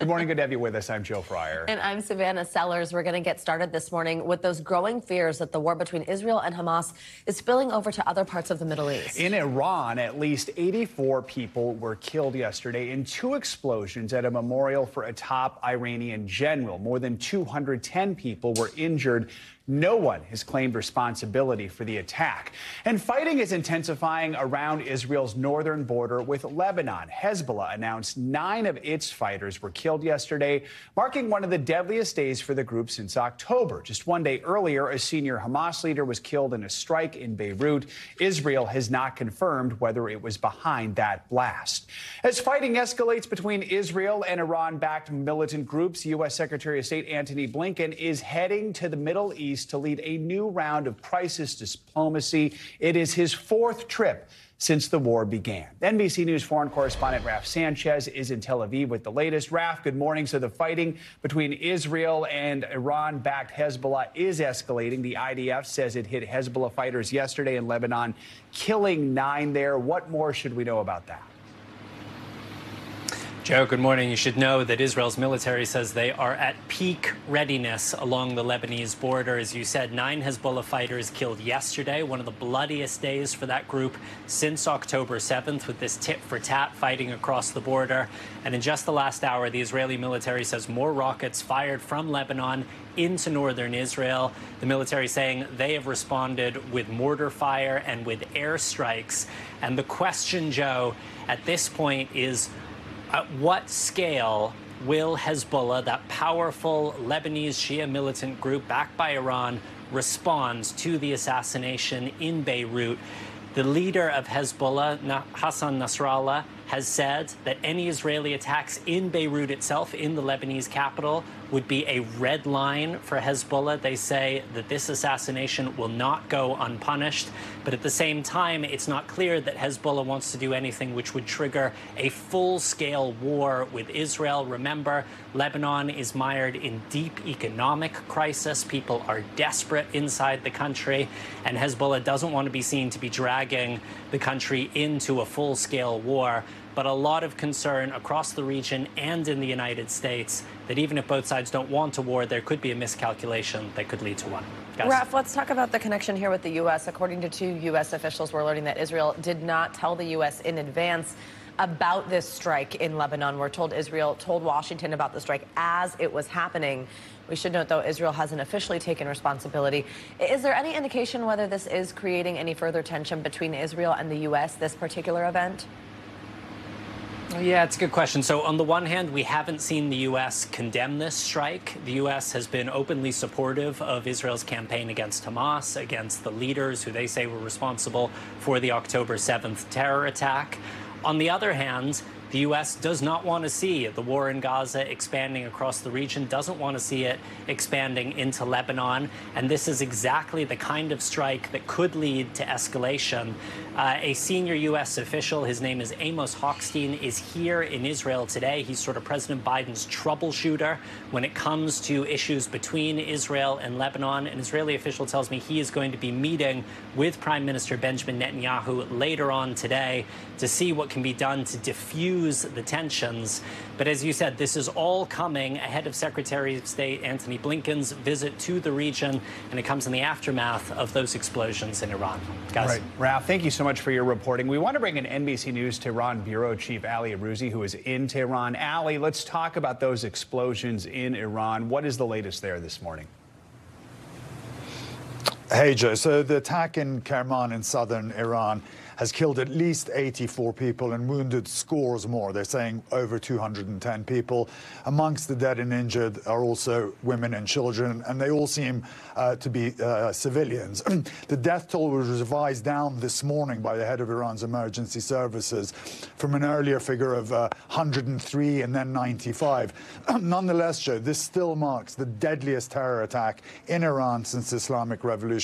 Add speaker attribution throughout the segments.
Speaker 1: Good morning. Good to have you with us. I'm Joe Fryer.
Speaker 2: And I'm Savannah Sellers. We're going to get started this morning with those growing fears that the war between Israel and Hamas is spilling over to other parts of the Middle East.
Speaker 1: In Iran, at least 84 people were killed yesterday in two explosions at a memorial for a top Iranian general. More than 210 people were injured. No one has claimed responsibility for the attack. And fighting is intensifying around Israel's northern border with Lebanon. Hezbollah announced nine of its fighters were killed yesterday, marking one of the deadliest days for the group since October. Just one day earlier, a senior Hamas leader was killed in a strike in Beirut. Israel has not confirmed whether it was behind that blast. As fighting escalates between Israel and Iran backed militant groups, U.S. Secretary of State Antony Blinken is heading to the Middle East to lead a new round of crisis diplomacy. It is his fourth trip since the war began. NBC News foreign correspondent Raf Sanchez is in Tel Aviv with the latest. Raf, good morning. So the fighting between Israel and Iran-backed Hezbollah is escalating. The IDF says it hit Hezbollah fighters yesterday in Lebanon, killing nine there. What more should we know about that?
Speaker 3: Joe, good morning. You should know that Israel's military says they are at peak readiness along the Lebanese border. As you said, nine Hezbollah fighters killed yesterday, one of the bloodiest days for that group since October 7th, with this tit for tat fighting across the border. And in just the last hour, the Israeli military says more rockets fired from Lebanon into northern Israel. The military saying they have responded with mortar fire and with airstrikes. And the question, Joe, at this point is at what scale will Hezbollah, that powerful Lebanese Shia militant group backed by Iran, respond to the assassination in Beirut? The leader of Hezbollah, Hassan Nasrallah, has said that any Israeli attacks in Beirut itself, in the Lebanese capital, would be a red line for Hezbollah. They say that this assassination will not go unpunished. But at the same time, it's not clear that Hezbollah wants to do anything which would trigger a full scale war with Israel. Remember, Lebanon is mired in deep economic crisis. People are desperate inside the country. And Hezbollah doesn't want to be seen to be dragging the country into a full scale war but a lot of concern across the region and in the United States that even if both sides don't want a war, there could be a miscalculation that could lead to one.
Speaker 2: Raf, let's talk about the connection here with the U.S. According to two U.S. officials, we're learning that Israel did not tell the U.S. in advance about this strike in Lebanon. We're told Israel told Washington about the strike as it was happening. We should note, though, Israel hasn't officially taken responsibility. Is there any indication whether this is creating any further tension between Israel and the U.S., this particular event?
Speaker 3: Yeah, it's a good question. So, on the one hand, we haven't seen the U.S. condemn this strike. The U.S. has been openly supportive of Israel's campaign against Hamas, against the leaders who they say were responsible for the October 7th terror attack. On the other hand, the U.S. does not want to see the war in Gaza expanding across the region, doesn't want to see it expanding into Lebanon. And this is exactly the kind of strike that could lead to escalation. Uh, a senior U.S. official, his name is Amos Hochstein, is here in Israel today. He's sort of President Biden's troubleshooter when it comes to issues between Israel and Lebanon. An Israeli official tells me he is going to be meeting with Prime Minister Benjamin Netanyahu later on today to see what can be done to the tensions. But as you said, this is all coming ahead of Secretary of State Antony Blinken's visit to the region, and it comes in the aftermath of those explosions in Iran.
Speaker 1: Guys. Right. Raf, thank you so much for your reporting. We want to bring in NBC News Tehran Bureau Chief Ali Arouzi, who is in Tehran. Ali, let's talk about those explosions in Iran. What is the latest there this morning?
Speaker 4: Hey, Joe. So the attack in Kerman in southern Iran has killed at least 84 people and wounded scores more. They're saying over 210 people. Amongst the dead and injured are also women and children, and they all seem uh, to be uh, civilians. the death toll was revised down this morning by the head of Iran's emergency services from an earlier figure of uh, 103 and then 95. Nonetheless, Joe, this still marks the deadliest terror attack in Iran since the Islamic Revolution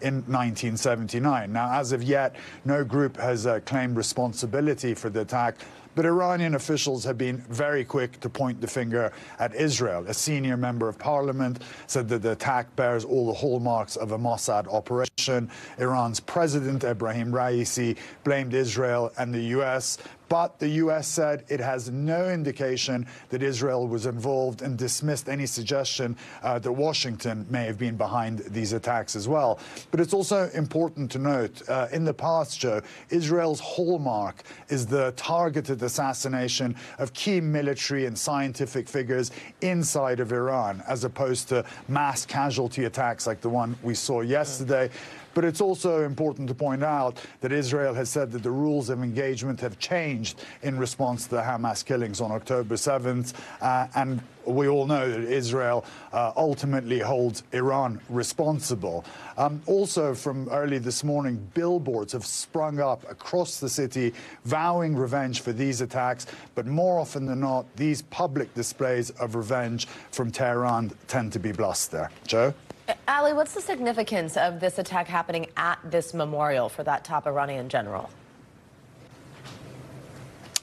Speaker 4: in 1979. Now, as of yet, no group has uh, claimed responsibility for the attack. But Iranian officials have been very quick to point the finger at Israel. A senior member of parliament said that the attack bears all the hallmarks of a Mossad operation. Iran's president, Ebrahim Raisi, blamed Israel and the U.S., But the U.S. said it has no indication that Israel was involved and dismissed any suggestion uh, that Washington may have been behind these attacks as well. But it's also important to note uh, in the past, Joe, Israel's hallmark is the targeted assassination of key military and scientific figures inside of Iran, as opposed to mass casualty attacks like the one we saw yesterday. But it's also important to point out that Israel has said that the rules of engagement have changed in response to the Hamas killings on October 7th. Uh, and we all know that Israel uh, ultimately holds Iran responsible. Um, also, from early this morning, billboards have sprung up across the city vowing revenge for these attacks. But more often than not, these public displays of revenge from Tehran tend to be bluster. Joe?
Speaker 2: Ali, what's the significance of this attack happening at this memorial for that top Iranian general?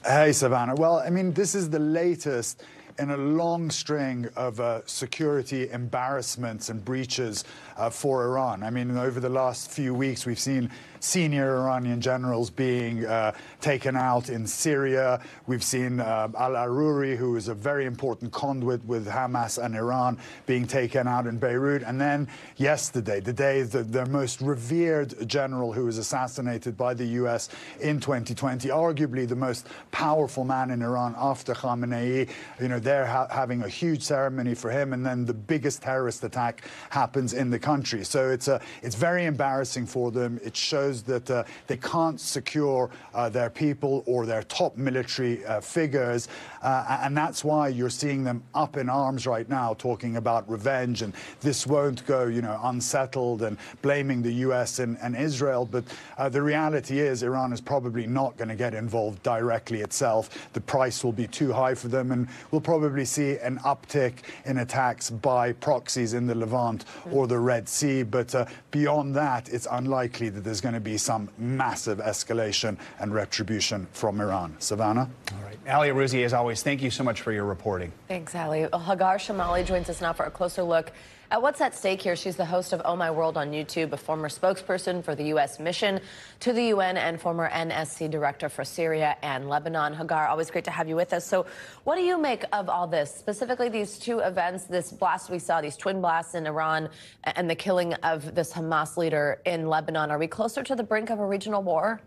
Speaker 4: Hey, Savannah. Well, I mean, this is the latest in a long string of uh, security embarrassments and breaches uh, for Iran. I mean, over the last few weeks, we've seen senior Iranian generals being uh, taken out in Syria. We've seen uh, Al Aruri, who is a very important conduit with Hamas and Iran, being taken out in Beirut. And then yesterday, the day the, their most revered general who was assassinated by the U.S. in 2020, arguably the most powerful man in Iran after Khamenei, you know, they're ha having a huge ceremony for him. And then the biggest terrorist attack happens in the country. So it's, a, it's very embarrassing for them. It shows that uh, they can't secure uh, their people or their top military uh, figures. Uh, and that's why you're seeing them up in arms right now, talking about revenge. And this won't go, you know, unsettled and blaming the U.S. and, and Israel. But uh, the reality is Iran is probably not going to get involved directly itself. The price will be too high for them. And we'll probably see an uptick in attacks by proxies in the Levant or the Red Sea. But beyond that, it's unlikely that there's going to be some massive escalation and retribution from Iran. Savannah?
Speaker 1: All right. Ali Arouzi, as always, thank you so much for your reporting.
Speaker 2: Thanks, Ali. Hagar Chemali joins us now for a closer look at what's at stake here. She's the host of Oh My World on YouTube, a former spokesperson for the U.S. mission to the UN and former NSC director for Syria and Lebanon. Hagar, always great to have you with us. So, what do you make of all this, specifically these two events, this blast we saw, these twin blasts in Iran, and the killing of this Hamas leader in Lebanon? Are we closer to the brink of a regional war?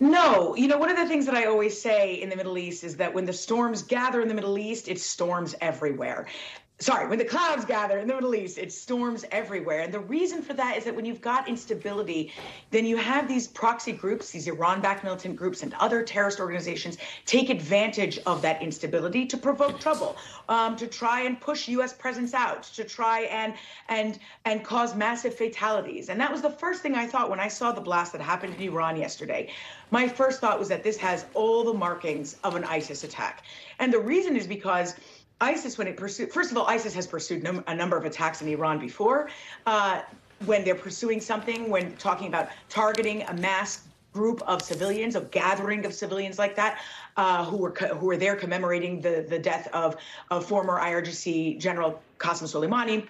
Speaker 5: No, you know, one of the things that I always say in the Middle East is that when the storms gather in the Middle East, it storms everywhere sorry, when the clouds gather in the Middle East, it storms everywhere. And the reason for that is that when you've got instability, then you have these proxy groups, these Iran backed militant groups, and other terrorist organizations take advantage of that instability to provoke trouble, um, to try and push U.S. presence out, to try and and and cause massive fatalities. And that was the first thing I thought when I saw the blast that happened in Iran yesterday. My first thought was that this has all the markings of an ISIS attack. And the reason is because ISIS, when it pursued, first of all, ISIS has pursued num- a number of attacks in Iran before. Uh, when they're pursuing something, when talking about targeting a mass group of civilians, a gathering of civilians like that, uh, who were co- who were there commemorating the the death of of former IRGC General Qasem Soleimani,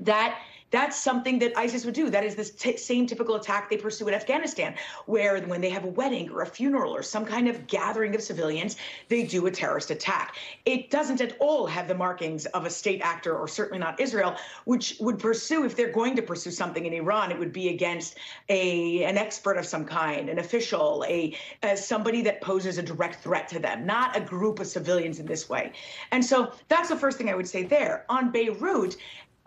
Speaker 5: that that's something that ISIS would do. That is the t- same typical attack they pursue in Afghanistan, where when they have a wedding or a funeral or some kind of gathering of civilians, they do a terrorist attack. It doesn't at all have the markings of a state actor, or certainly not Israel, which would pursue, if they're going to pursue something in Iran, it would be against a an expert of some kind, an official, a, a somebody that poses a direct threat to them, not a group of civilians in this way. And so that's the first thing I would say there. On Beirut,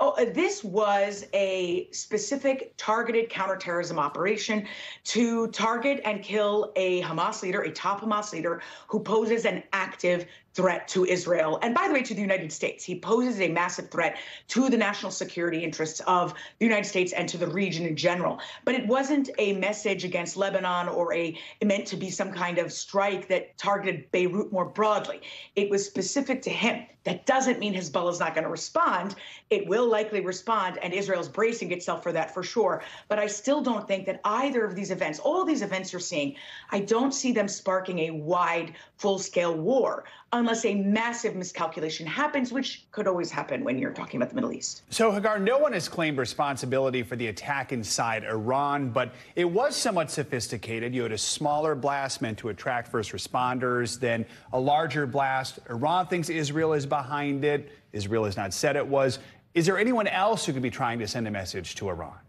Speaker 5: Oh, uh, this was a specific targeted counterterrorism operation to target and kill a Hamas leader, a top Hamas leader who poses an active threat to Israel. And by the way, to the United States. He poses a massive threat to the national security interests of the United States and to the region in general. But it wasn't a message against Lebanon or a meant to be some kind of strike that targeted Beirut more broadly. It was specific to him. That doesn't mean Hezbollah is not going to respond. It will likely respond, and Israel's bracing itself for that for sure. But I still don't think that either of these events, all these events you're seeing, I don't see them sparking a wide full scale war unless a massive miscalculation happens, which could always happen when you're talking about the Middle East.
Speaker 1: So, Hagar, no one has claimed responsibility for the attack inside Iran, but it was somewhat sophisticated. You had a smaller blast meant to attract first responders, then a larger blast. Iran thinks Israel is behind it. Israel has not said it was. Is there anyone else who could be trying to send a message to Iran?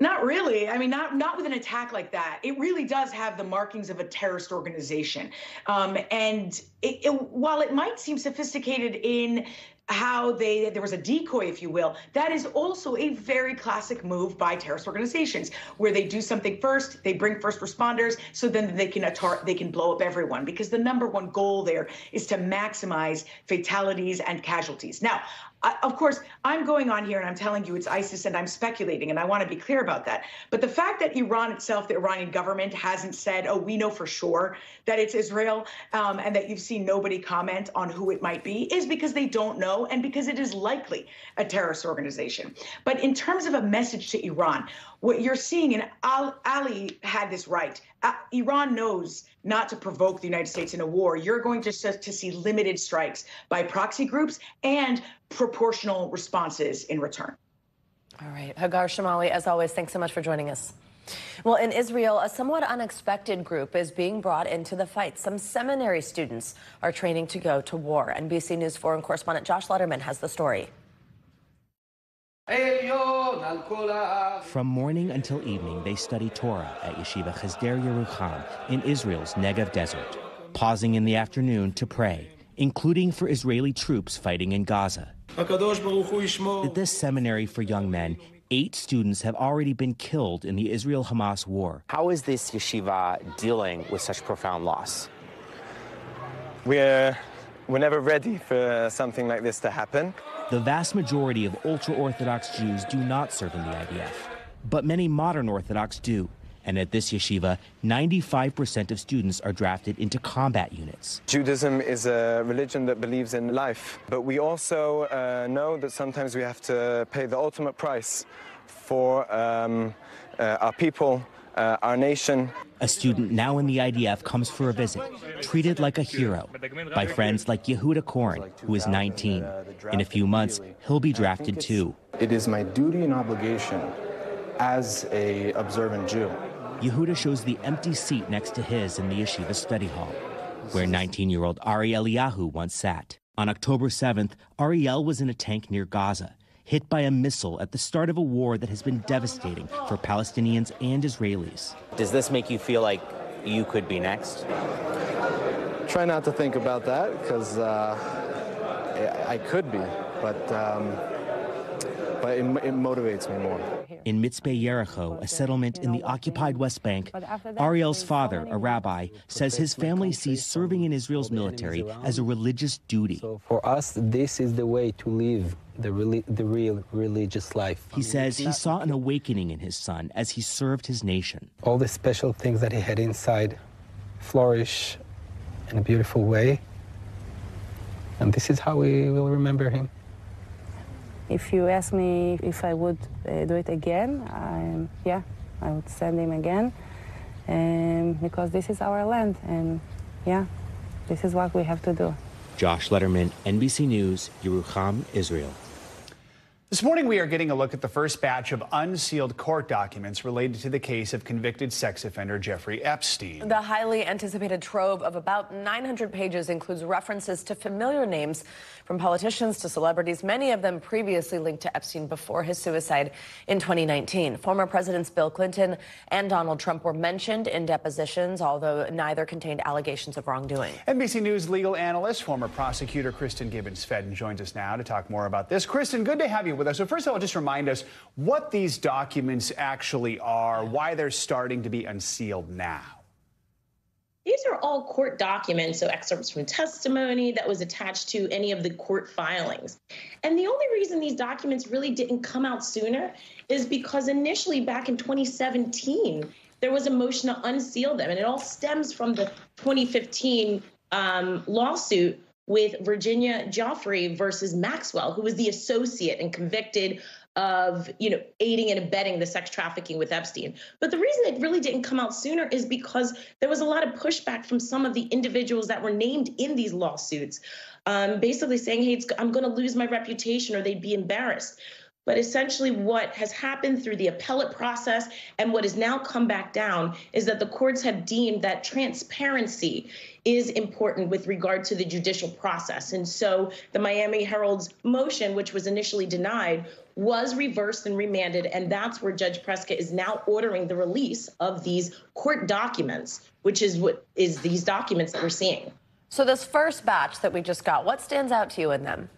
Speaker 5: Not really. I mean, not not with an attack like that. It really does have the markings of a terrorist organization. Um, and it, it, while it might seem sophisticated in how they there was a decoy if you will that is also a very classic move by terrorist organizations where they do something first they bring first responders so then they can atar- they can blow up everyone because the number one goal there is to maximize fatalities and casualties now I, of course, I'm going on here and I'm telling you it's ISIS and I'm speculating, and I want to be clear about that. But the fact that Iran itself, the Iranian government, hasn't said, oh, we know for sure that it's Israel, um, and that you've seen nobody comment on who it might be is because they don't know and because it is likely a terrorist organization. But in terms of a message to Iran, what you're seeing, and Ali had this right, uh, Iran knows not to provoke the United States in a war. You're going to, to see limited strikes by proxy groups and proportional responses in return.
Speaker 2: All right. Hagar Chemali, as always, thanks so much for joining us. Well, in Israel, a somewhat unexpected group is being brought into the fight. Some seminary students are training to go to war. NBC News foreign correspondent Josh Lederman has the story.
Speaker 6: From morning until evening, they study Torah at Yeshiva Chesder Yerucham in Israel's Negev desert, pausing in the afternoon to pray, including for Israeli troops fighting in Gaza. At this seminary for young men, eight students have already been killed in the Israel Hamas war.
Speaker 7: How is this yeshiva dealing with such profound loss?
Speaker 8: We're, we're never ready for something like this to happen.
Speaker 6: The vast majority of ultra Orthodox Jews do not serve in the IDF, but many modern Orthodox do. And at this yeshiva, 95% of students are drafted into combat units.
Speaker 8: Judaism is a religion that believes in life, but we also uh, know that sometimes we have to pay the ultimate price for um, uh, our people, uh, our nation.
Speaker 6: A student now in the IDF comes for a visit, treated like a hero by friends like Yehuda Korn, who is 19. In a few months, he'll be drafted too.
Speaker 9: It is my duty and obligation as a observant Jew.
Speaker 6: Yehuda shows the empty seat next to his in the yeshiva study hall, where 19-year-old Ari Eliyahu once sat. On October 7th, Ariel was in a tank near Gaza hit by a missile at the start of a war that has been devastating for Palestinians and Israelis.
Speaker 7: Does this make you feel like you could be next?
Speaker 9: Try not to think about that because uh, I could be, but um, but it, it, motivates me more.
Speaker 6: In Mitzpe Yericho, a settlement in the occupied West Bank, Ariel's father, a rabbi, says his family sees serving in Israel's military as a religious duty.
Speaker 10: So for us, this is the way to live the, re- the real religious life.
Speaker 6: He says he saw an awakening in his son as he served his nation.
Speaker 10: All the special things that he had inside flourish in a beautiful way. And this is how we will remember him.
Speaker 11: If you ask me if I would uh, do it again, yeah, I would send him again. Um, because this is our land, and yeah, this is what we have to do.
Speaker 6: Josh Lederman, NBC News, Yerucham, Israel.
Speaker 1: This morning, we are getting a look at the first batch of unsealed court documents related to the case of convicted sex offender Jeffrey Epstein.
Speaker 2: The highly anticipated trove of about 900 pages includes references to familiar names from politicians to celebrities, many of them previously linked to Epstein before his suicide in 2019. Former Presidents Bill Clinton and Donald Trump were mentioned in depositions, although neither contained allegations of wrongdoing.
Speaker 1: NBC News legal analyst, former prosecutor Kristen Gibbons Feden joins us now to talk more about this. Kristen, good to have you with us. So, first of all, just remind us what these documents actually are, why they're starting to be unsealed now.
Speaker 12: These are all court documents, so excerpts from testimony that was attached to any of the court filings. And the only reason these documents really didn't come out sooner is because initially back in 2017, there was a motion to unseal them. And it all stems from the 2015 um, lawsuit with Virginia Giuffre versus Maxwell, who was the associate and convicted of you know aiding and abetting the sex trafficking with Epstein. But the reason it really didn't come out sooner is because there was a lot of pushback from some of the individuals that were named in these lawsuits, um, basically saying, "Hey, I'm going to lose my reputation," or they'd be embarrassed. But essentially, what has happened through the appellate process and what has now come back down is that the courts have deemed that transparency is important with regard to the judicial process. And so the Miami Herald's motion, which was initially denied, was reversed and remanded. And that's where Judge Preska is now ordering the release of these court documents, which is what is these documents that we're seeing.
Speaker 2: So, this first batch that we just got, what stands out to you in them?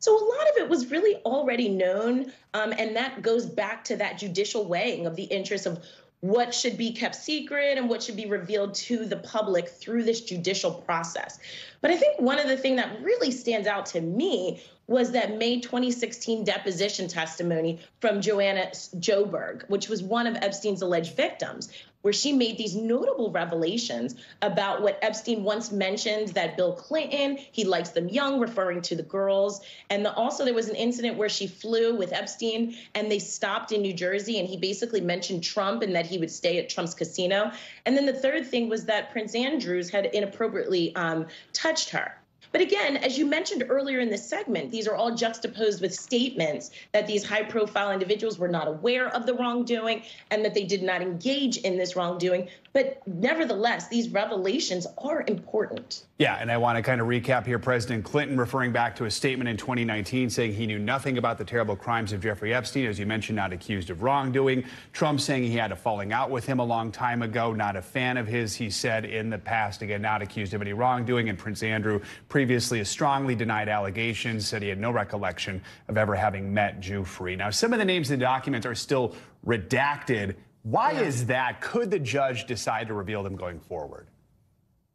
Speaker 12: So a lot of it was really already known, um, and that goes back to that judicial weighing of the interests of what should be kept secret and what should be revealed to the public through this judicial process. But I think one of the things that really stands out to me was that May 2016 deposition testimony from Johanna Sjoberg, which was one of Epstein's alleged victims, where she made these notable revelations about what Epstein once mentioned that Bill Clinton, he likes them young, referring to the girls. And the, also, there was an incident where she flew with Epstein and they stopped in New Jersey and he basically mentioned Trump and that he would stay at Trump's casino. And then the third thing was that Prince Andrews had inappropriately um, touched her. But again, as you mentioned earlier in this segment, these are all juxtaposed with statements that these high profile individuals were not aware of the wrongdoing and that they did not engage in this wrongdoing. But nevertheless, these revelations are important.
Speaker 1: Yeah, and I want to kind of recap here. President Clinton referring back to a statement in 2019 saying he knew nothing about the terrible crimes of Jeffrey Epstein, as you mentioned, not accused of wrongdoing. Trump saying he had a falling out with him a long time ago, not a fan of his, he said in the past, again, not accused of any wrongdoing. And Prince Andrew previously has strongly denied allegations, said he had no recollection of ever having met Giuffre. Now, some of the names in the documents are still redacted why yeah. is that? Could the judge decide to reveal them going forward?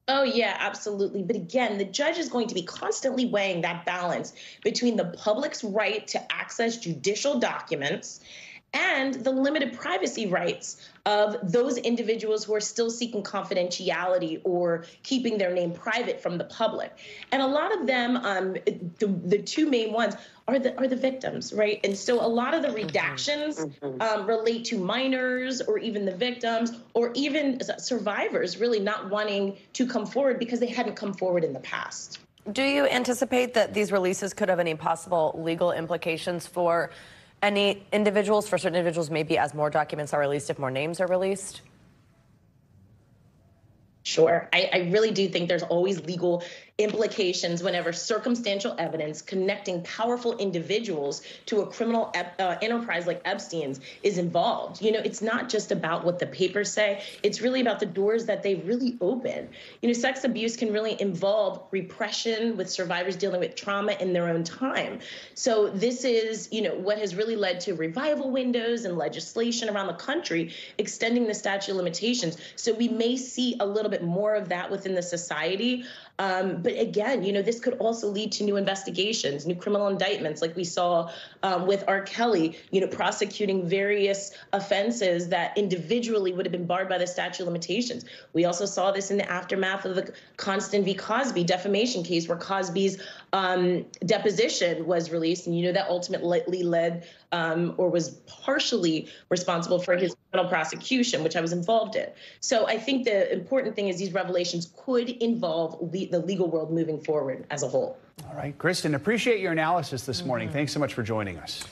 Speaker 12: Oh, yeah, absolutely. But again, the judge is going to be constantly weighing that balance between the public's right to access judicial documents and the limited privacy rights of those individuals who are still seeking confidentiality or keeping their name private from the public. And a lot of them, um, the, the two main ones, are the are the victims, right? And so a lot of the mm-hmm. redactions mm-hmm. um, relate to minors or even the victims or even survivors really not wanting to come forward because they hadn't come forward in the past.
Speaker 2: Do you anticipate that these releases could have any possible legal implications for any individuals, for certain individuals, maybe as more documents are released, if more names are released?
Speaker 12: Sure. I, I, really do think there's always legal implications whenever circumstantial evidence connecting powerful individuals to a criminal uh, enterprise like Epstein's is involved. You know, it's not just about what the papers say, it's really about the doors that they really open. You know, sex abuse can really involve repression with survivors dealing with trauma in their own time. So, this is, you know, what has really led to revival windows and legislation around the country extending the statute of limitations. So, we may see a little bit more of that within the society. Um, but again, you know, this could also lead to new investigations, new criminal indictments, like we saw um, with R. Kelly, you know, prosecuting various offenses that individually would have been barred by the statute of limitations. We also saw this in the aftermath of the Constand v. Cosby defamation case, where Cosby's um, deposition was released, and you know that ultimately led um, or was partially responsible for his prosecution, which I was involved in. So I think the important thing is these revelations could involve le- the legal world moving forward as a whole.
Speaker 1: All right, Kristen, appreciate your analysis this morning. Mm-hmm. Thanks so much for joining us.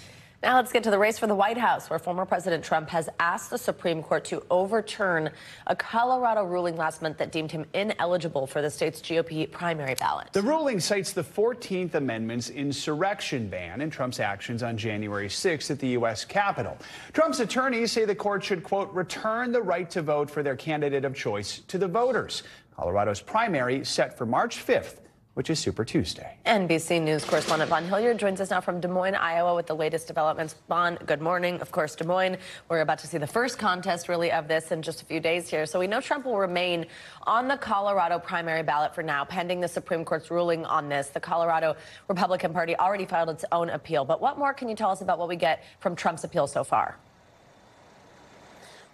Speaker 2: Now let's get to the race for the White House, where former President Trump has asked the Supreme Court to overturn a Colorado ruling last month that deemed him ineligible for the state's GOP primary ballot.
Speaker 1: The ruling cites the 14th Amendment's insurrection ban and Trump's actions on January 6th at the U.S. Capitol. Trump's attorneys say the court should, quote, return the right to vote for their candidate of choice to the voters. Colorado's primary set for March 5th which is Super Tuesday.
Speaker 2: NBC News correspondent Vaughn Hilliard joins us now from Des Moines, Iowa, with the latest developments. Vaughn, good morning. Of course, Des Moines, we're about to see the first contest, really, of this in just a few days here. So we know Trump will remain on the Colorado primary ballot for now, pending the Supreme Court's ruling on this. The Colorado Republican Party already filed its own appeal. But what more can you tell us about what we get from Trump's appeal so far?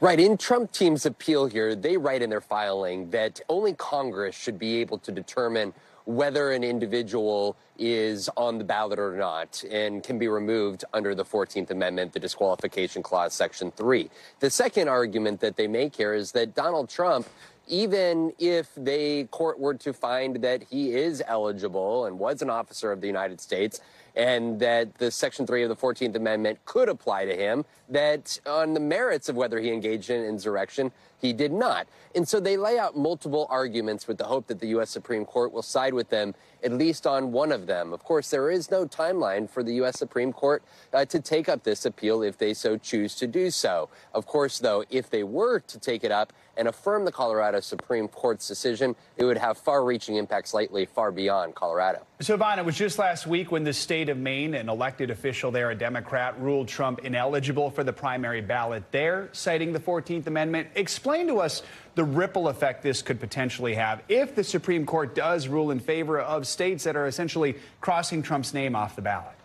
Speaker 13: Right. In Trump team's appeal here, they write in their filing that only Congress should be able to determine whether an individual is on the ballot or not and can be removed under the 14th Amendment, the disqualification clause, section 3. The second argument that they make here is that Donald Trump even if the court were to find that he is eligible and was an officer of the United States, and that the Section 3 of the 14th Amendment could apply to him, that on the merits of whether he engaged in insurrection, he did not. And so they lay out multiple arguments with the hope that the U.S. Supreme Court will side with them at least on one of them. Of course, there is no timeline for the U.S. Supreme Court uh, to take up this appeal if they so choose to do so. Of course, though, if they were to take it up and affirm the Colorado Supreme Court's decision, it would have far reaching impacts likely far beyond Colorado.
Speaker 1: So, Vaughn, it was just last week when the state of Maine, an elected official there, a Democrat, ruled Trump ineligible for the primary ballot there, citing the 14th Amendment. Explain to us the ripple effect this could potentially have if the Supreme Court does rule in favor of states that are essentially crossing Trump's name off the ballot.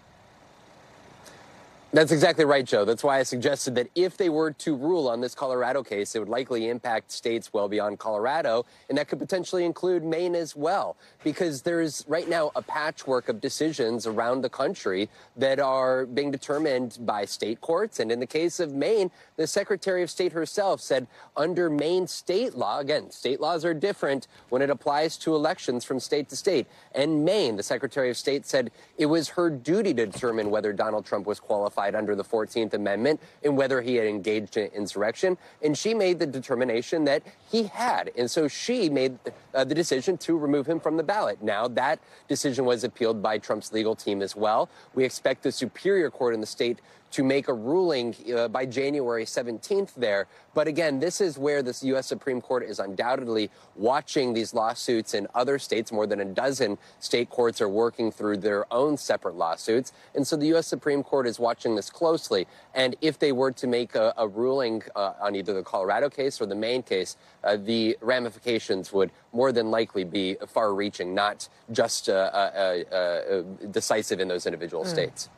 Speaker 13: That's exactly right, Joe. That's why I suggested that if they were to rule on this Colorado case, it would likely impact states well beyond Colorado, and that could potentially include Maine as well, because there's right now a patchwork of decisions around the country that are being determined by state courts. And in the case of Maine, the Secretary of State herself said under Maine state law, again, state laws are different when it applies to elections from state to state. And Maine, the Secretary of State said it was her duty to determine whether Donald Trump was qualified qualified under the 14th Amendment and whether he had engaged in insurrection. And she made the determination that he had. And so she made uh, the decision to remove him from the ballot. Now, that decision was appealed by Trump's legal team as well. We expect the Superior Court in the state to make a ruling uh, by January 17th there. But again, this is where the U.S. Supreme Court is undoubtedly watching these lawsuits in other states. More than a dozen state courts are working through their own separate lawsuits. And so the U.S. Supreme Court is watching this closely. And if they were to make a, a ruling uh, on either the Colorado case or the Maine case, uh, the ramifications would more than likely be far reaching, not just uh, uh, uh, decisive in those individual mm. states.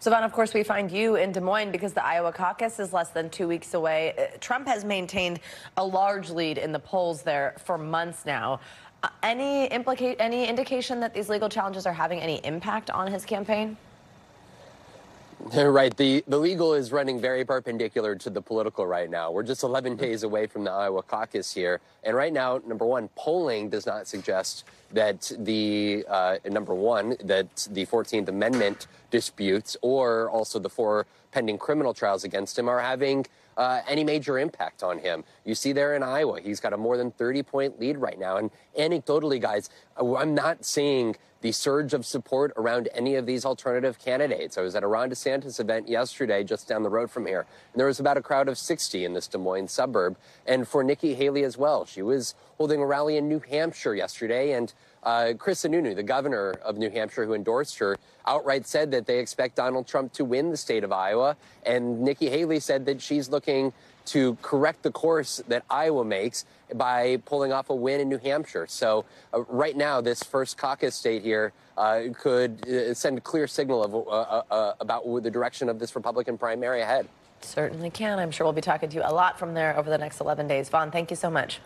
Speaker 2: Savannah, of course, we find you in Des Moines because the Iowa caucus is less than two weeks away. Uh, Trump has maintained a large lead in the polls there for months now. Uh, any implicate any indication that these legal challenges are having any impact on his campaign?
Speaker 13: Right. The, the legal is running very perpendicular to the political right now. We're just 11 days away from the Iowa caucus here. And right now, number one, polling does not suggest that the, uh, number one, that the 14th Amendment disputes or also the four pending criminal trials against him are having uh, any major impact on him. You see there in Iowa, he's got a more than 30 point lead right now. And anecdotally, guys, I'm not seeing the surge of support around any of these alternative candidates. I was at a Ron DeSantis event yesterday just down the road from here, and there was about a crowd of 60 in this Des Moines suburb. And for Nikki Haley as well, she was holding a rally in New Hampshire yesterday, and uh, Chris Sununu, the governor of New Hampshire who endorsed her, outright said that they expect Donald Trump to win the state of Iowa. And Nikki Haley said that she's looking to correct the course that Iowa makes by pulling off a win in New Hampshire. So uh, right now, this first caucus state here uh, could uh, send a clear signal of uh, uh, about the direction of this Republican primary ahead.
Speaker 2: Certainly can. I'm sure we'll be talking to you a lot from there over the next 11 days. Vaughn, thank you so much.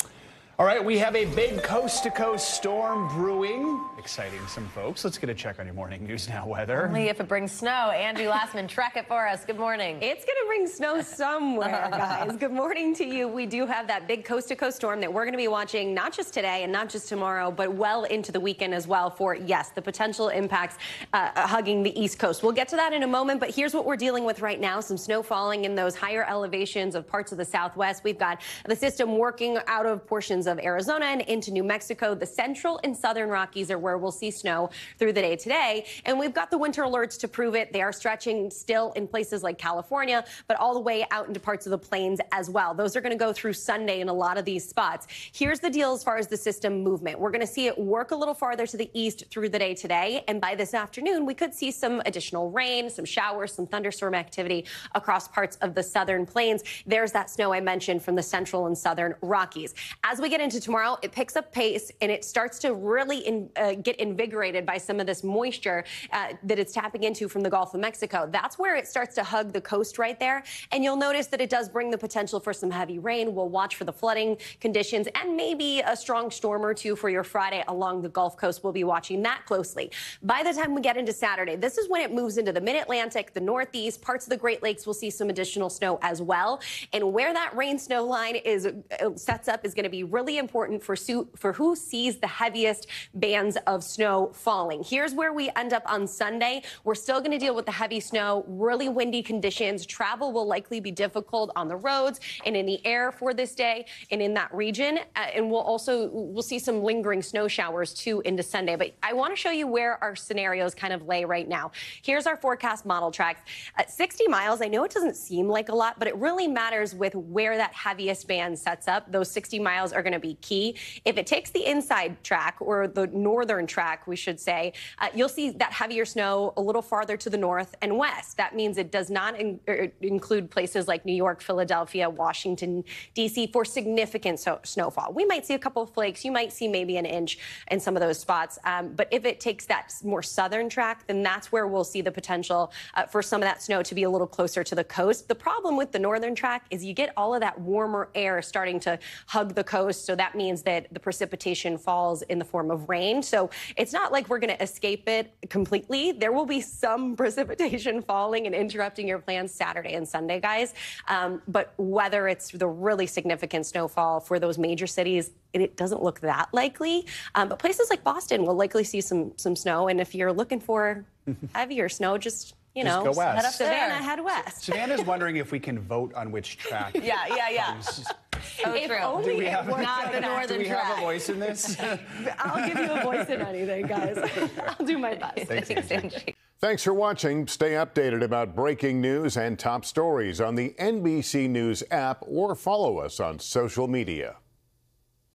Speaker 1: All right, we have a big coast to coast storm brewing. Exciting some folks. Let's get a check on your morning news now weather.
Speaker 2: Only if it brings snow. Andrew Lassman, track it for us. Good morning.
Speaker 14: It's going to bring snow somewhere, guys. Good morning to you. We do have that big coast to coast storm that we're going to be watching not just today and not just tomorrow, but well into the weekend as well for, yes, the potential impacts uh, hugging the East Coast. We'll get to that in a moment, but here's what we're dealing with right now some snow falling in those higher elevations of parts of the Southwest. We've got the system working out of portions of Arizona and into New Mexico. The central and southern Rockies are where we'll see snow through the day today. And we've got the winter alerts to prove it. They are stretching still in places like California, but all the way out into parts of the plains as well. Those are going to go through Sunday in a lot of these spots. Here's the deal as far as the system movement. We're going to see it work a little farther to the east through the day today. And by this afternoon, we could see some additional rain, some showers, some thunderstorm activity across parts of the southern plains. There's that snow I mentioned from the central and southern Rockies. As we get into tomorrow, it picks up pace and it starts to really in, uh, get invigorated by some of this moisture uh, that it's tapping into from the Gulf of Mexico. That's where it starts to hug the coast right there. And you'll notice that it does bring the potential for some heavy rain. We'll watch for the flooding conditions and maybe a strong storm or two for your Friday along the Gulf Coast. We'll be watching that closely. By the time we get into Saturday, this is when it moves into the mid Atlantic, the Northeast, parts of the Great Lakes. We'll see some additional snow as well. And where that rain snow line is uh, sets up is going to be really important for, for who sees the heaviest bands of snow falling. Here's where we end up on Sunday. We're still going to deal with the heavy snow, really windy conditions. Travel will likely be difficult on the roads and in the air for this day and in that region. Uh, and we'll also we'll see some lingering snow showers too into Sunday. But I want to show you where our scenarios kind of lay right now. Here's our forecast model tracks. At 60 miles, I know it doesn't seem like a lot, but it really matters with where that heaviest band sets up. Those 60 miles are going to be key. If it takes the inside track or the northern track, we should say, uh, you'll see that heavier snow a little farther to the north and west. That means it does not in er, include places like New York, Philadelphia, Washington, D.C. for significant so snowfall. We might see a couple of flakes. You might see maybe an inch in some of those spots. Um, but if it takes that more southern track, then that's where we'll see the potential uh, for some of that snow to be a little closer to the coast. The problem with the northern track is you get all of that warmer air starting to hug the coast. So that means that the precipitation falls in the form of rain. So it's not like we're going to escape it completely. There will be some precipitation falling and interrupting your plans Saturday and Sunday, guys. Um, but whether it's the really significant snowfall for those major cities, it, it doesn't look that likely. Um, but places like Boston will likely see some some snow. And if you're looking for heavier snow, just you
Speaker 1: Just
Speaker 14: know,
Speaker 1: go west.
Speaker 14: head up Savannah, head west.
Speaker 1: Savannah's wondering if we can vote on which track.
Speaker 2: Yeah, yeah, yeah.
Speaker 14: Oh,
Speaker 2: if
Speaker 14: true.
Speaker 2: only
Speaker 1: Do we
Speaker 2: it
Speaker 1: have,
Speaker 2: worked Not the
Speaker 1: do
Speaker 2: northern
Speaker 1: we have a voice in this?
Speaker 14: I'll give you a voice in anything, guys. I'll do my best.
Speaker 1: Thanks, Angie.
Speaker 15: Thanks for watching. Stay updated about breaking news and top stories on the NBC News app or follow us on social media.